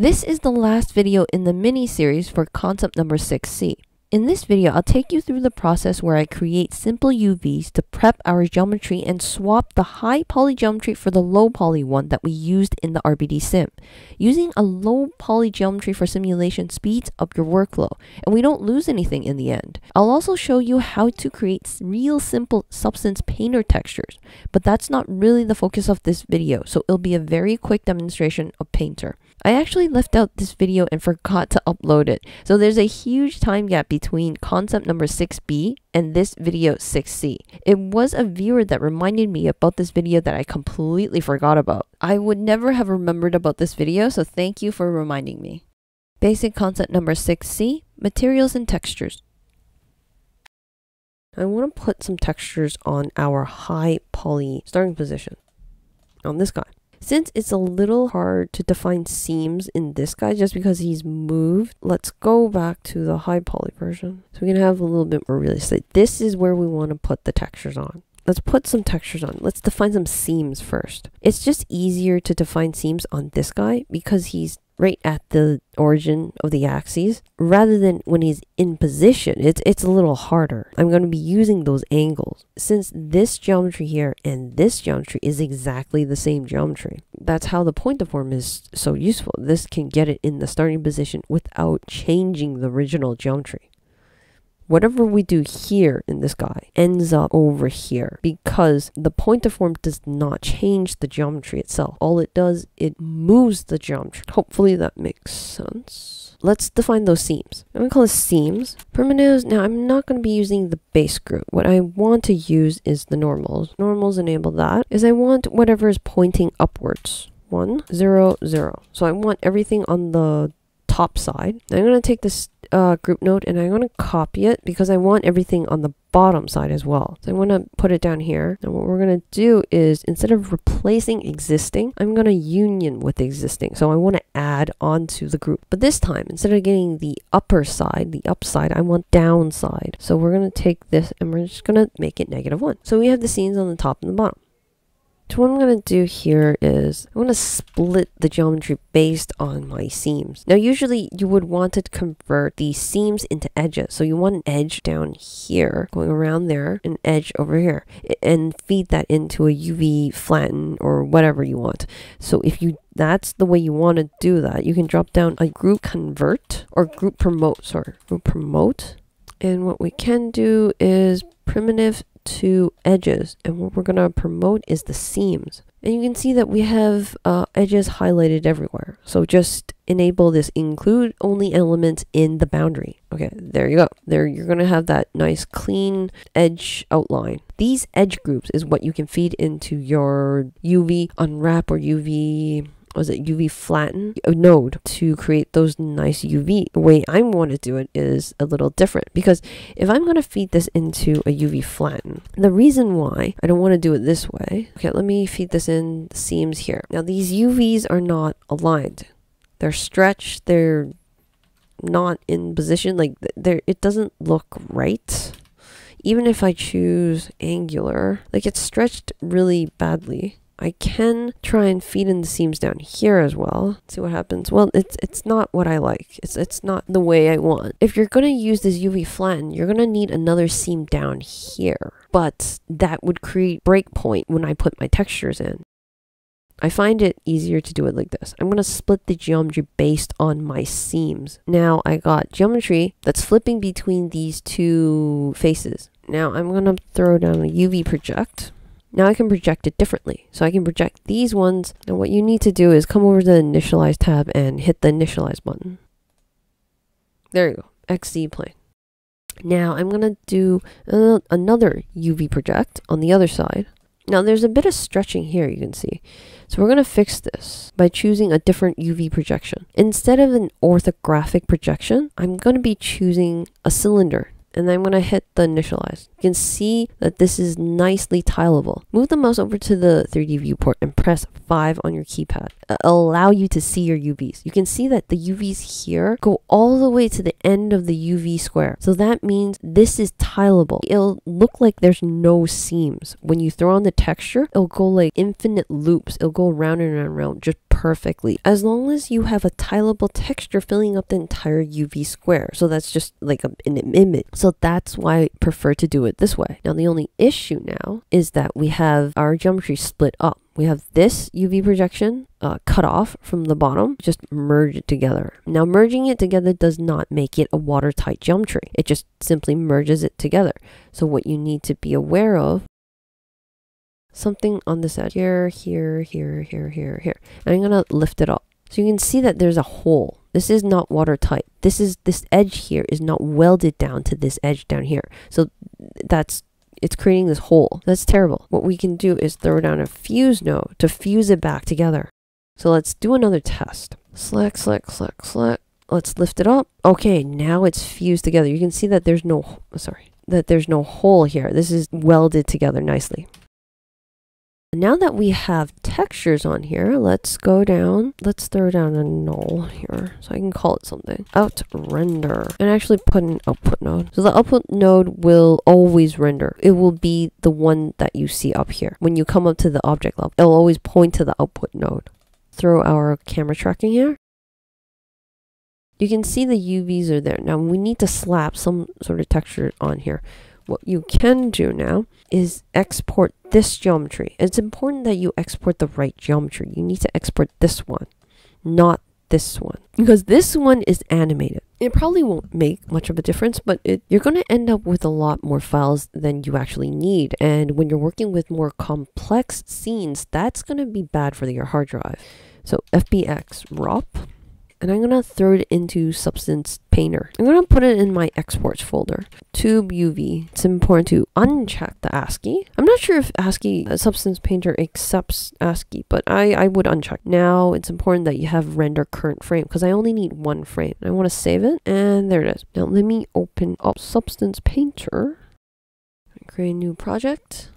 This is the last video in the mini-series for concept number 6C. In this video, I'll take you through the process where I create simple UVs to prep our geometry and swap the high poly geometry for the low poly one that we used in the RBD sim. Using a low poly geometry for simulation speeds up your workflow, and we don't lose anything in the end. I'll also show you how to create real simple substance painter textures, but that's not really the focus of this video, so it'll be a very quick demonstration of Painter. I actually left out this video and forgot to upload it, so there's a huge time gap between concept number 6b and this video 6c. It was a viewer that reminded me about this video that I completely forgot about. I would never have remembered about this video, so thank you for reminding me. Basic concept number 6c, materials and textures. I want to put some textures on our high poly starting position on this guy. Since it's a little hard to define seams in this guy just because he's moved, let's go back to the high poly version. So we can have a little bit more realistic. This is where we want to put the textures on. Let's put some textures on. Let's define some seams first. It's just easier to define seams on this guy because he's right at the origin of the axes rather than when he's in position. It's it's a little harder. I'm going to be using those angles since this geometry here and this geometry is exactly the same geometry. That's how the point deform is so useful. This can get it in the starting position without changing the original geometry whatever we do here in this guy ends up over here because the point deform does not change the geometry itself. All it does, it moves the geometry. Hopefully that makes sense. Let's define those seams. I'm going to call this seams. Primitives, now I'm not going to be using the base group. What I want to use is the normals. Normals enable that is I want whatever is pointing upwards. One, zero, zero. So I want everything on the top side. I'm going to take this uh, group node and I'm going to copy it because I want everything on the bottom side as well. So I'm going to put it down here. And what we're going to do is instead of replacing existing, I'm going to union with existing. So I want to add onto the group. But this time, instead of getting the upper side, the upside, I want downside. So we're going to take this and we're just going to make it negative one. So we have the seams on the top and the bottom. So what I'm going to do here is I'm going to split the geometry based on my seams. Now usually you would want to convert the seams into edges. So you want an edge down here going around there, an edge over here and feed that into a UV flatten or whatever you want. So if you that's the way you want to do that, you can drop down a group convert or group promote, sorry, group promote. And what we can do is primitive to edges and what we're going to promote is the seams. And you can see that we have uh, edges highlighted everywhere. So just enable this include only elements in the boundary. Okay there you go. There you're going to have that nice clean edge outline. These edge groups is what you can feed into your UV unwrap or UV was it UV flatten a node to create those nice UV. The way I want to do it is a little different because if I'm going to feed this into a UV flatten, the reason why I don't want to do it this way, okay, let me feed this in the seams here. Now these UVs are not aligned. They're stretched, they're not in position, like there it doesn't look right. Even if I choose angular, like it's stretched really badly. I can try and feed in the seams down here as well. See what happens. Well, it's it's not what I like. It's it's not the way I want. If you're going to use this UV flatten, you're going to need another seam down here. But that would create breakpoint when I put my textures in. I find it easier to do it like this. I'm going to split the geometry based on my seams. Now I got geometry that's flipping between these two faces. Now I'm going to throw down a UV project now I can project it differently. So I can project these ones. And what you need to do is come over to the initialize tab and hit the initialize button. There you go, XZ plane. Now I'm going to do uh, another UV project on the other side. Now there's a bit of stretching here you can see. So we're going to fix this by choosing a different UV projection. Instead of an orthographic projection, I'm going to be choosing a cylinder and I'm going to hit the initialize. You can see that this is nicely tileable. Move the mouse over to the 3D viewport and press 5 on your keypad. It'll allow you to see your UVs. You can see that the UVs here go all the way to the end of the UV square. So that means this is tileable. It'll look like there's no seams. When you throw on the texture, it'll go like infinite loops. It'll go round and round and round just perfectly. As long as you have a tileable texture filling up the entire UV square. So that's just like a, an image. So that's why I prefer to do it this way. Now the only issue now is that we have our geometry split up. We have this UV projection uh, cut off from the bottom, just merge it together. Now merging it together does not make it a watertight geometry. It just simply merges it together. So what you need to be aware of something on this edge here, here, here, here, here, here. And I'm going to lift it up. So you can see that there's a hole. This is not watertight. This is this edge here is not welded down to this edge down here. So that's it's creating this hole. That's terrible. What we can do is throw down a fuse node to fuse it back together. So let's do another test. Select, select, select, select. Let's lift it up. Okay, now it's fused together. You can see that there's no, sorry, that there's no hole here. This is welded together nicely. Now that we have textures on here, let's go down. Let's throw down a null here so I can call it something. Out render and actually put an output node. So the output node will always render. It will be the one that you see up here. When you come up to the object level, it'll always point to the output node. Throw our camera tracking here. You can see the UVs are there. Now we need to slap some sort of texture on here. What you can do now is export this geometry. It's important that you export the right geometry. You need to export this one, not this one. Because this one is animated. It probably won't make much of a difference, but it, you're going to end up with a lot more files than you actually need. And when you're working with more complex scenes, that's going to be bad for your hard drive. So FBX ROP and I'm to throw it into Substance Painter. I'm to put it in my exports folder. Tube UV. It's important to uncheck the ASCII. I'm not sure if ASCII uh, Substance Painter accepts ASCII, but I, I would uncheck. Now it's important that you have render current frame because I only need one frame. I want to save it and there it is. Now let me open up Substance Painter. Create a new project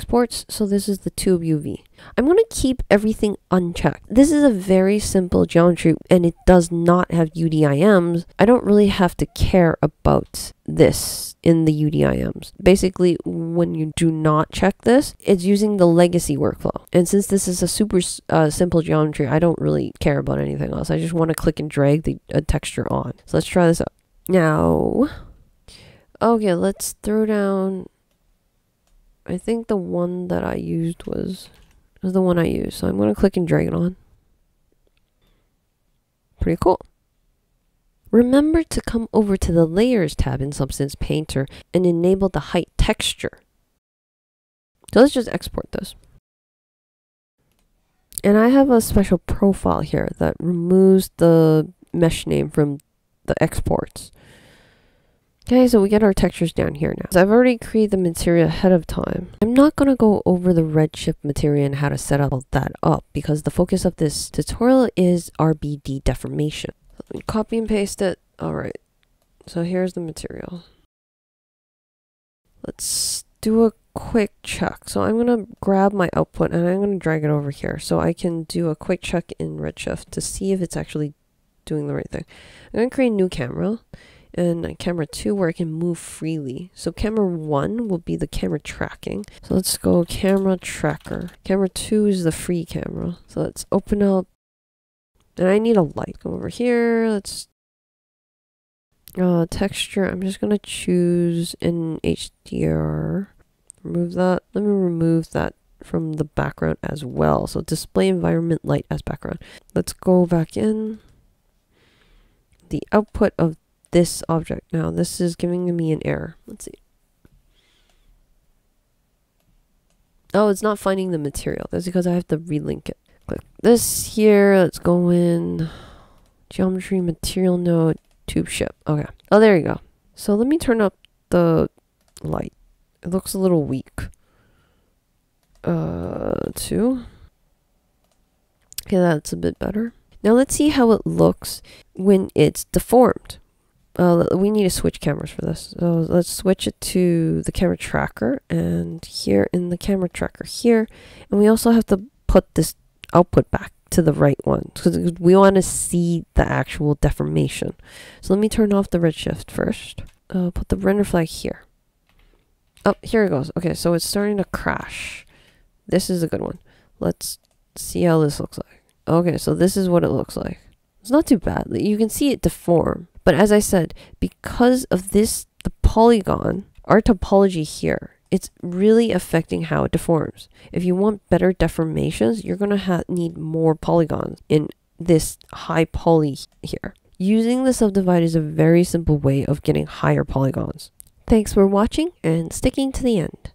exports. So this is the tube UV. I'm going to keep everything unchecked. This is a very simple geometry and it does not have UDIMs. I don't really have to care about this in the UDIMs. Basically, when you do not check this, it's using the legacy workflow. And since this is a super uh, simple geometry, I don't really care about anything else. I just want to click and drag the uh, texture on. So let's try this out. Now, okay, let's throw down I think the one that I used was, was the one I used. So I'm going to click and drag it on. Pretty cool. Remember to come over to the Layers tab in Substance Painter and enable the height texture. So let's just export this. And I have a special profile here that removes the mesh name from the exports. Okay, so we get our textures down here now. So I've already created the material ahead of time. I'm not going to go over the Redshift material and how to set all that up because the focus of this tutorial is RBD deformation. Copy and paste it. All right, so here's the material. Let's do a quick check. So I'm going to grab my output and I'm going to drag it over here so I can do a quick check in Redshift to see if it's actually doing the right thing. I'm going to create a new camera and camera 2 where I can move freely. So camera 1 will be the camera tracking. So let's go camera tracker. Camera 2 is the free camera. So let's open up and I need a light. Go over here. Let's uh, texture. I'm just going to choose an HDR. Remove that. Let me remove that from the background as well. So display environment light as background. Let's go back in. The output of this object. Now, this is giving me an error. Let's see. Oh, it's not finding the material. That's because I have to relink it. Click this here. Let's go in. Geometry material node tube ship. Okay. Oh, there you go. So let me turn up the light. It looks a little weak. Uh, two. Okay, that's a bit better. Now let's see how it looks when it's deformed. Uh, we need to switch cameras for this. So let's switch it to the camera tracker and here in the camera tracker here. And we also have to put this output back to the right one because we want to see the actual deformation. So let me turn off the redshift first. Uh, put the render flag here. Oh, here it goes. Okay, so it's starting to crash. This is a good one. Let's see how this looks like. Okay, so this is what it looks like. It's not too bad. You can see it deform. But as I said, because of this, the polygon, our topology here, it's really affecting how it deforms. If you want better deformations, you're going to need more polygons in this high poly here. Using the subdivide is a very simple way of getting higher polygons. Thanks for watching and sticking to the end.